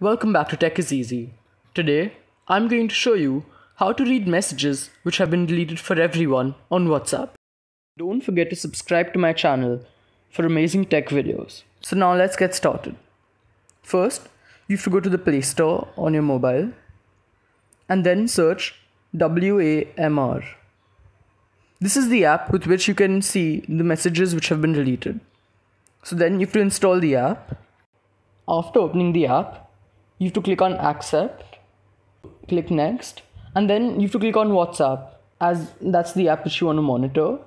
Welcome back to Tech is Easy. Today, I'm going to show you how to read messages which have been deleted for everyone on WhatsApp. Don't forget to subscribe to my channel for amazing tech videos. So now let's get started. First, you have to go to the Play Store on your mobile and then search WAMR. This is the app with which you can see the messages which have been deleted. So then you have to install the app. After opening the app, you have to click on accept, click next, and then you have to click on WhatsApp as that's the app which you want to monitor.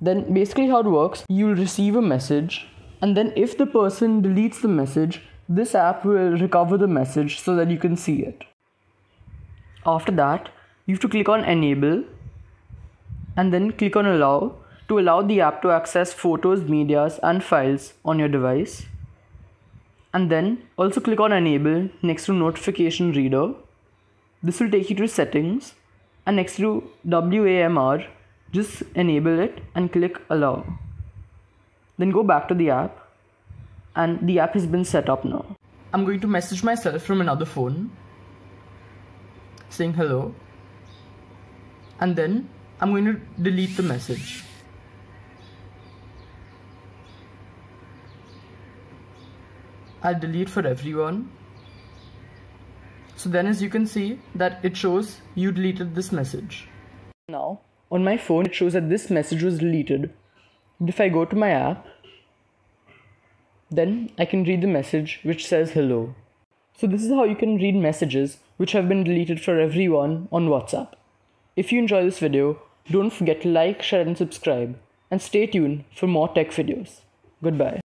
Then basically how it works, you'll receive a message and then if the person deletes the message, this app will recover the message so that you can see it. After that, you have to click on enable and then click on allow to allow the app to access photos, medias and files on your device. And then also click on enable next to notification reader. This will take you to settings and next to WAMR just enable it and click allow. Then go back to the app and the app has been set up now. I'm going to message myself from another phone saying hello and then I'm going to delete the message. I'll delete for everyone. So then as you can see that it shows you deleted this message. Now on my phone it shows that this message was deleted. But if I go to my app then I can read the message which says hello. So this is how you can read messages which have been deleted for everyone on WhatsApp. If you enjoy this video, don't forget to like, share and subscribe and stay tuned for more tech videos. Goodbye.